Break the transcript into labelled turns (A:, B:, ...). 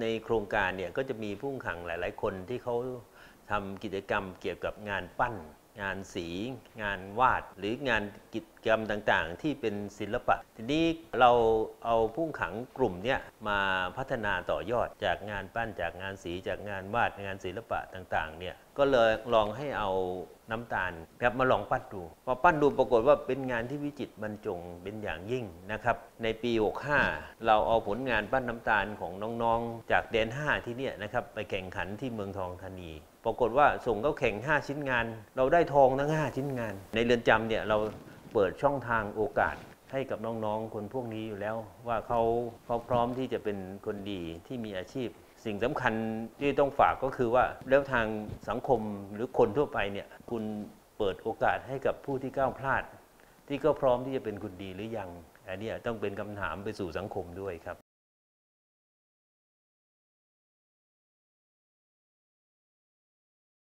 A: ในโครงการเนี่ยก็จะมีผู้ขังหลาย ๆ คนที่เขาทำกิจกรรมเกี่ยวกับงานปั้น งานสี งานวาด หรืองานกิจกรรมต่างๆ ที่เป็นศิลปะ ทีนี้เราเอาผู้ขังกลุ่มนี้มาพัฒนาต่อยอดจากงานปั้นจากงานสีจากงานวาดงานศิลปะต่างๆเนี่ยก็เลยลองให้เอาน้ำตาลครับมาลองปั้นดูพอปั้นดูปรากฏว่าเป็นงานที่วิจิตรบรรจงเป็นอย่างยิ่งนะครับ ในปี 65 เราเอาผลงานปั้นน้ำตาลของน้องๆ จากแดน 5 ที่เนี่ยนะครับไปแข่งขันที่เมืองทองธานี ปรากฏว่าส่งเข้าแข่ง 5 ชิ้นงาน เราได้ทองทั้ง 5 ชิ้นงาน ในเรือนจำเนี่ยเราเปิดช่องทางโอกาส ให้กับน้องๆ คนพวกนี้อยู่แล้ว ว่าเขาเขาพร้อมที่จะเป็นคนดีที่มีอาชีพ สิ่งสำคัญที่ต้องฝากก็คือว่าแล้วทางสังคมหรือคนทั่วไปเนี่ยคุณเปิดโอกาสให้กับผู้ที่ก้าวพลาด ที่ก็พร้อมที่จะเป็นคนดีหรือยังอันนี้ต้องเป็นคำถามไปสู่สังคมด้วยครับ